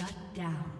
Shut down.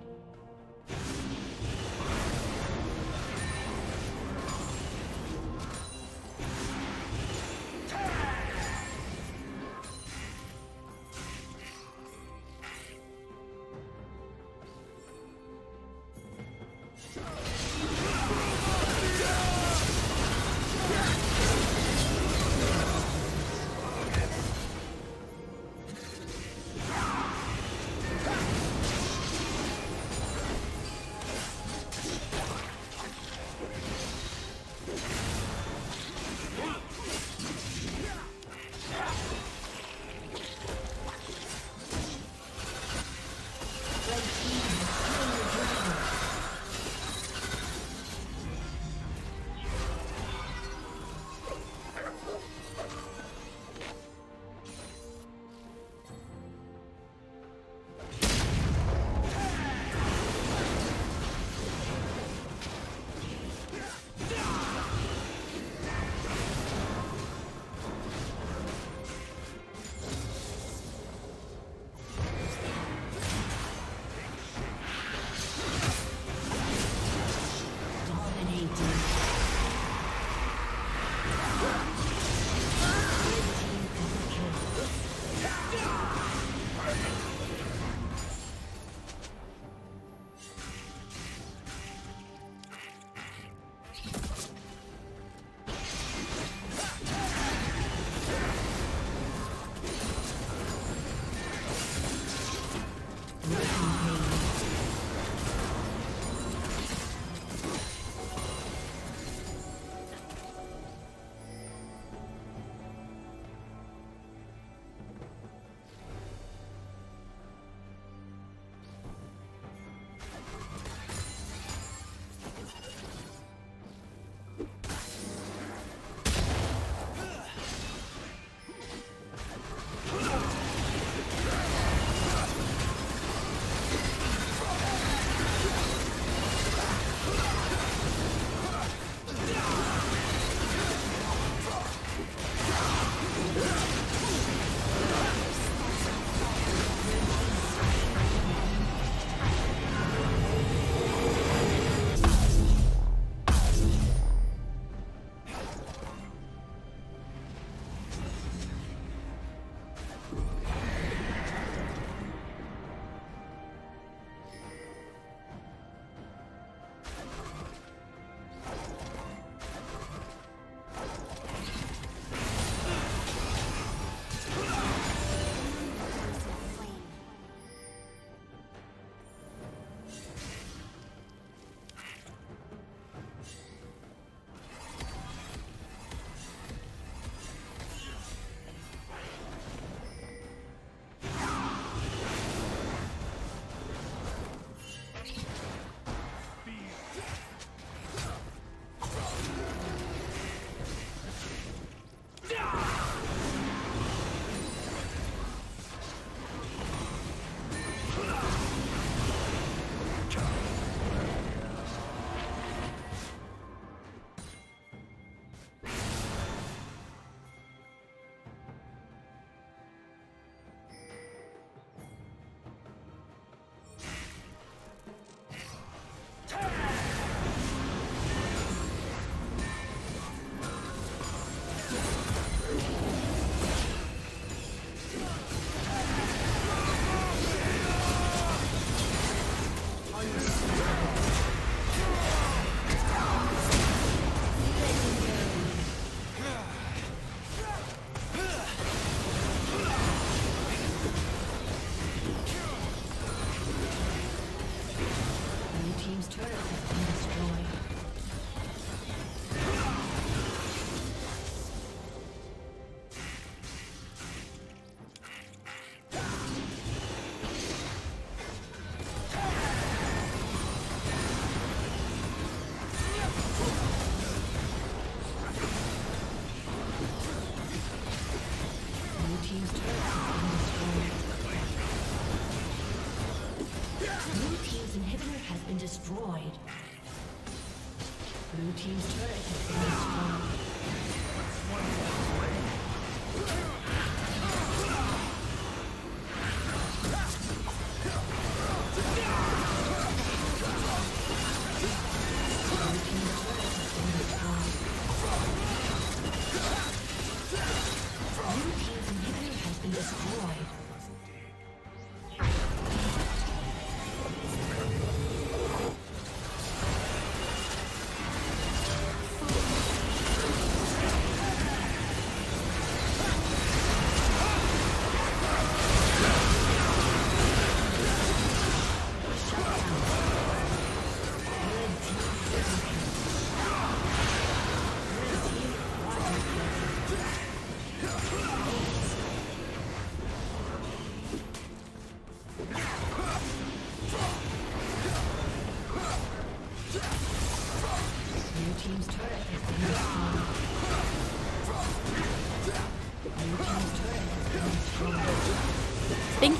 team's turret.